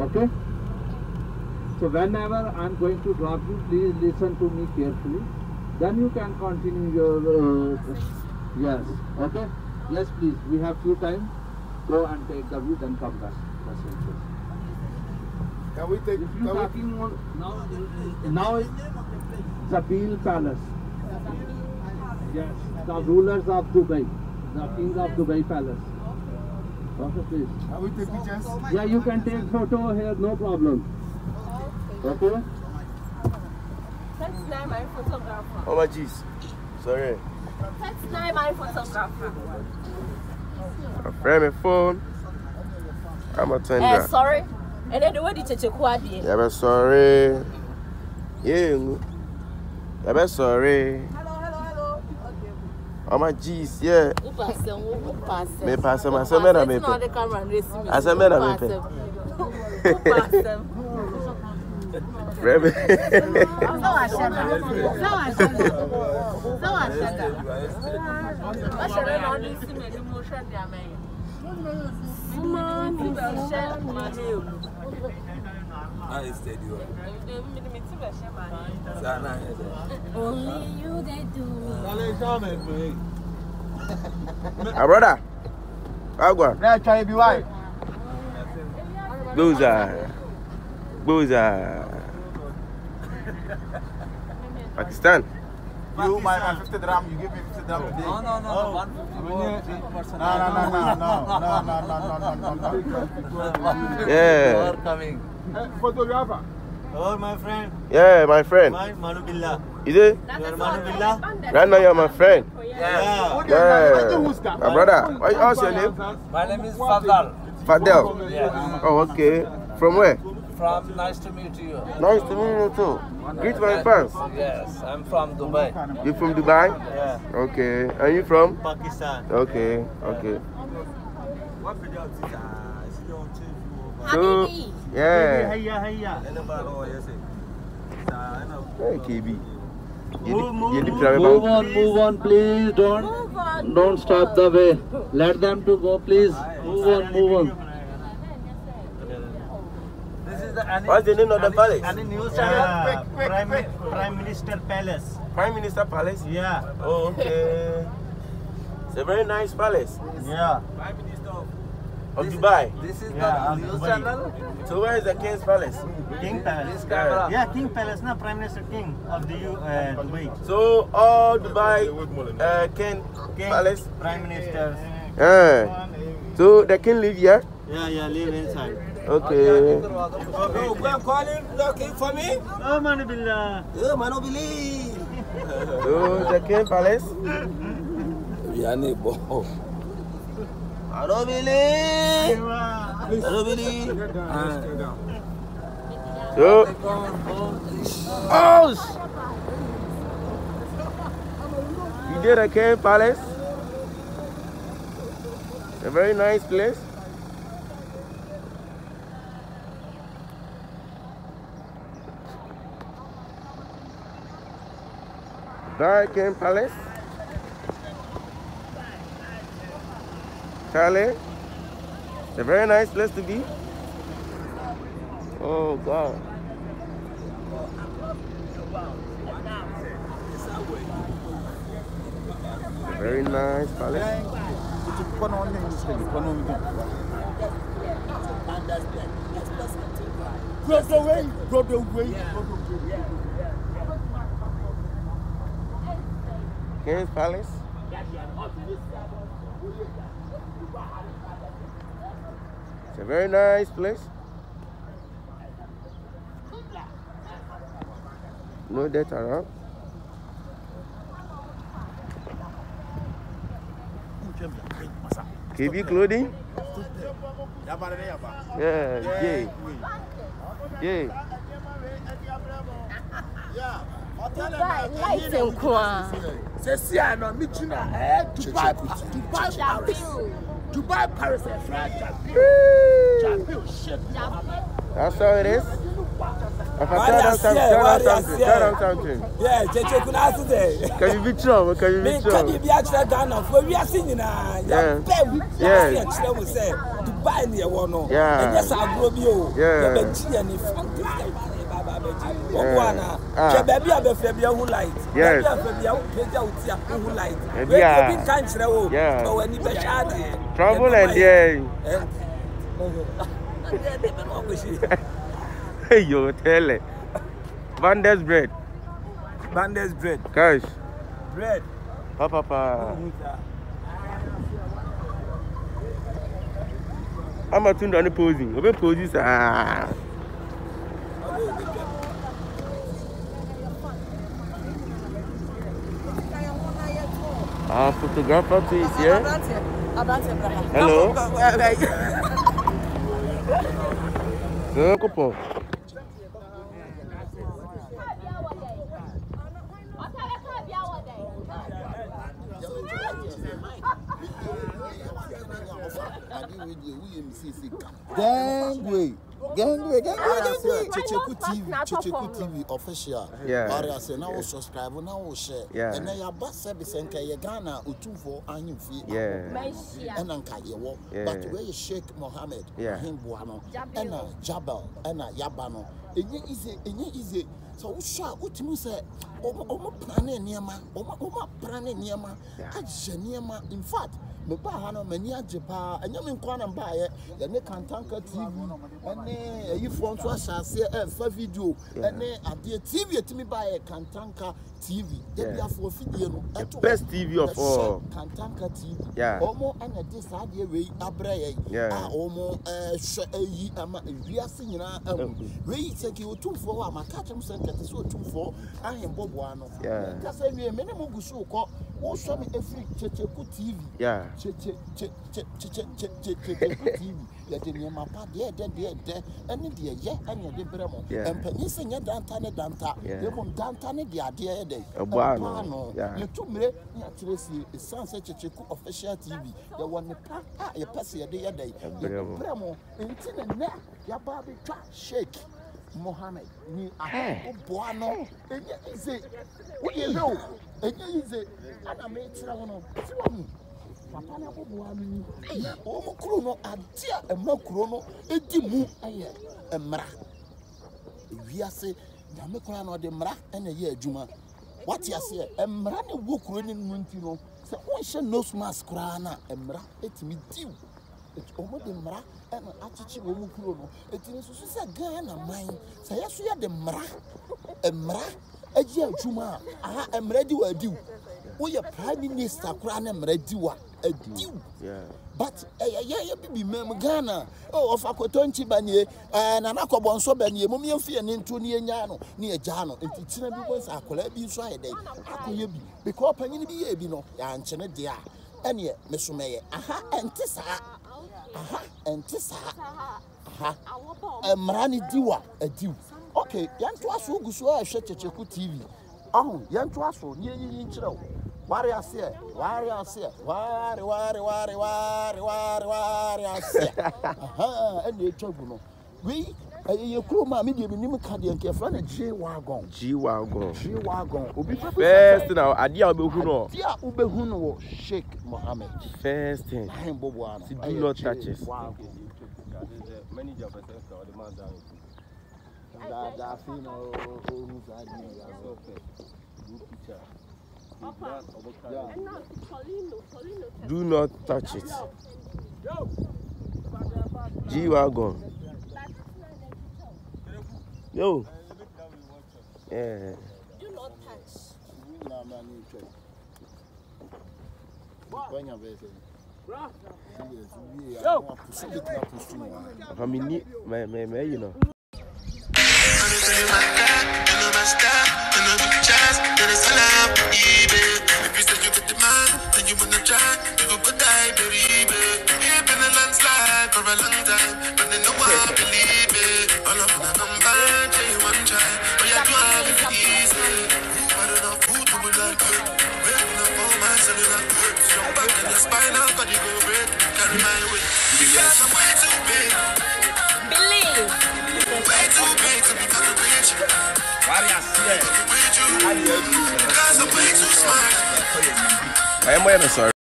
Okay? So whenever I'm going to drop you, please listen to me carefully. Then you can continue your uh, yes. Okay? Yes, please. We have few time. Go and take the view, then come back. That's it. Can we take? If you Can we, talking on now, now it's Zabeel Palace. Yes, the rulers of Dubai, the king of Dubai Palace. Okay, please. can we take pictures? Yeah, you can take photo here, no problem. Okay? That's not my photographer. Oh my jeez. Sorry. That's not my photographer. A friend my phone. I'm a Eh, tender. sorry. And then the way the cheche kwadi. Yeah, but sorry. Yeah. Yeah, but sorry. ọma jeez yẹ. mepɛ asɛm asɛm ɛna mepɛ asɛm ɛna mepɛ. Rebe. Mummy, I me It's steady one? Mi ni mi ti be she ma he. Sana head. Only you they do. Ah, brother. Agua. Let's try be white. Booza. Booza. Pakistan. You my my 50 dram. You give me 50 dram today. No, no, no, one person. No, no, no, no, no, no, no, no, no, no, no, no. Yeah. coming. Photographer. Oh, my friend. Yeah, my friend. Mine, Manu Billah. Is it? Your Manu Billah? Right now you're my friend. Yeah. Yeah. Yeah. My brother. What, what's your name? My name is Fadal. Fadel. Yes. Oh, okay. From where? From nice to meet you. Nice to meet you too. Greet my fans. Yes, I'm from Dubai. You from Dubai? Yeah. Okay. Are you from? Pakistan. Okay. Okay. So, Habibi. yeah. Hiya, hiya. Hey, eh. KB. Move, move, move. plame Move bang. on, move on, please. Don't Move on. don't stop the way. Let them to go, please. Move on, move on. This is the any, What's the name of the palace? any news channel? Prime, Prime Minister Palace. Prime Minister Palace. Yeah. Oh, okay. It's a very nice palace Yeah. Of Dubai. This is Yeah, the news channel. So where is the King's Palace? King Palace. Yeah. Yeah, King Palace, na Prime Minister King of the U, uh, Dubai. So all Dubai uh, King King, Palace. Prime Minister. Yeah. So the king live here. Yeah, yeah, live inside. Okay. Oh, go and call him looking for me. Oh, Manu Billah. Oh, man, believe. So the king palace. Yani bo. I don't believe. I don't believe. Oh. You did a king palace. A very nice place. King Palace. Charlie. It's a very nice place to be. Oh God. Very nice palace. Broadway, Broadway, King's Palace. It's a very nice place. No death around. KB clothing? Yeah, yeah. Yeah. Lights and crown. Say, see, I know, me too. Eh, Dubai, Dubai, Dubai. Dubai, Paris, and France. That's how it is. Tell them something. Tell them something. Yeah, Cheche kuna asite. Can you be true? Can you be true? Can you be actually Ghana? For we are seeing na. Yeah. Yeah. Actually, Dubai ni ewo. Yeah. And yes, I grow bio. Yeah. Yeah. wɔkɔ ana ah. a bɛfrɛ ahu light baabi a bɛfrɛ ahu page a wotia ahu light ebi a ebi nka nkyerɛ o ma wɔ trouble and there. hey yo tell it. Banders bread. Banders bread. Cash. Bread. Pa pa pa. Ama tun da ni posing? Obe posing saa. A Portugal, Patrícia. É? Abraço, abraço, abraço. Hello. Hello. Hello. Then wait. Gangway, gangway, gangway. Checheku TV, Checheku TV official. Yeah. Wari ase na wo subscribe na wo share. Yeah. Ɛnɛ yaba service nka yɛ Ghana otumfo ahemfie. Ɛna nka yɛwɔ. Yeah. But is Sheikh Mohammed? Yeah. Ahemboa no. Ɛna Jabal. Ɛna Yaba no. Enye ize, enye ize. Sɛ wohwɛ a wotumi sɛ ɔmo ɔmo prane nneɛma ɔmo ɔmo aprane nneɛma ahyɛ nneɛma in fact mebaa ha no m'ani agye paa ɛnyɛ me nkwa na mbaayɛ yɛne kantanka tv ɛne ayifoɔ nso ahyɛ aseɛ ɛmfa video. Ɛne adeɛ tv ɛtumi baayɛ kantanka tv yɛdeafoɔ fidie no ɛto best TV of all. kantanka tv ɔmo ɛna de saa adeɛ wei abrɛ yɛn. A ɔmo ɛhwɛ ayi ama ewiase nyinaa ahu wei sɛ ke otumfoɔ hɔ a maka kyerɛ m sɛ nkɛte sɛ otumfoɔ ahembɔboa no. Yeah. kasa wie me ne mo gu so kɔ wosɔ me ɛfiri kyekyeku tv Tv yɛde nneɛma pa deɛ ɛdɛ deɛ ɛdɛ ɛne deɛ yɛ ɛne yɛde brɛ mo mpanyin sɛ nyɛ danta ne danta yɛbom danta ne deɛ adeɛ yɛ dɛ Ɛbɔ ano. Yeah. yɛtu mmire ne akyerɛ sie ɛsiane sɛ kyekyeku official tv yɛwɔ nepa a yɛpɛ sɛ yɛde yɛ dɛ Ɛbrɛ mo. nti ne nnɛ yɛaba abɛtwa sheik mohammed ni ahoboa no ɛnyɛ ize woyɛ hwɛ o ɛnyɛ ize ana mekyerɛ wo no si wɔ mu papa no aboboa no ni na ɔmo kuro no ade a ɛma kuro no ɛdi mu ɛyɛ mmara ewiase nyame koraa na ɔde mmara ɛna ɛyɛ adwuma wate aseɛ mmara ne wɔ kuro no mu nti no sɛ wonhyɛ nose mask koraa no a mmara ɛtumi diw wɔn de mmara ɛna akyekyere wɔn kuro no eti no soso sɛ ghana man sɛ yɛ so yɛ de mmara mmara agye adwuma aha mmara di adiw woyɛ prime minister koraa ne mmara di wɔ a adiw Yeah. but ɛyɛ yɛ yɛ bibi mɛm ghana ɔ ɔfa kɔtɔ nkyi ba nie. Ɛɛ nana kɔbɔ nso ba nie. Mom yɛmfi yɛ ne nto ne yɛnya no ne yɛgya no nti kyerɛ bi bɔ sɛ akwadaa bi nso ayɛ dɛn. Akɔyɛ bi. Because ɔpanyin bi yɛ bi no yɛankyɛ ne deɛ a ɛneɛ mesomɛyɛ aha ɛnte saa. Aha ɛnte saa. Aha. Mmara ne diw a adiw. Ok yɛntoa so wogu so a ɛhwɛ kyekyeku tv ɔho yɛntoa so ne yɛyiyi nkyerɛ wo wari aseɛ wari aseɛ wari wari wari wari wari wari aseɛ ɛna etwa gu no wei ɛyɛ yɛ kurom mi deɛ mi nim ka deɛ nkeɛ fila na g wagon g wagon g wagon obi pɛpɛ fɛs na adeɛ a wobɛhu no adeɛ a wobɛhu no wɔ sheik mohammed First ten ɛn bobo ano ɛyɛ g wagon. Daadaa fi na o o nu saa di na yaa sɔfɛ. Do not touch it. G wagon. Yo. Yeah. Family, my, my, my, you know. Believe. It, one of the number one child. But you're going to have to eat food for that good. We're going to fall by the little birds. You're going to spine up and you go red and my way too big to be I am wearing a sorry.